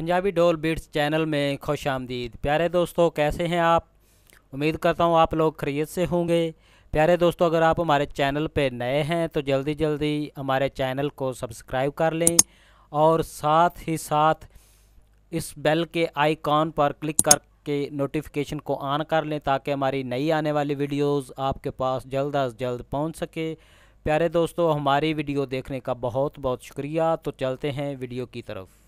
पंजाबी डोल beats channel में खुश आमदीद। प्यारे दोस्तों, कैसे हैं आप? उम्मीद करता हूँ आप लोग खरीत से होंगे। प्यारे दोस्तों, अगर आप हमारे चैनल पर नए हैं तो जल्दी जल्दी हमारे चैनल को सब्सक्राइब कर लें और साथ ही साथ इस बेल के आइकॉन पर क्लिक करके नोटिफिकेशन को ऑन कर लें ताकि हमारी नई आने वाली वीडियोस आपके पास जल्द अज जल्द पहुँच सके। प्यारे दोस्तों, हमारी वीडियो देखने का बहुत बहुत शुक्रिया। तो चलते हैं वीडियो की तरफ़।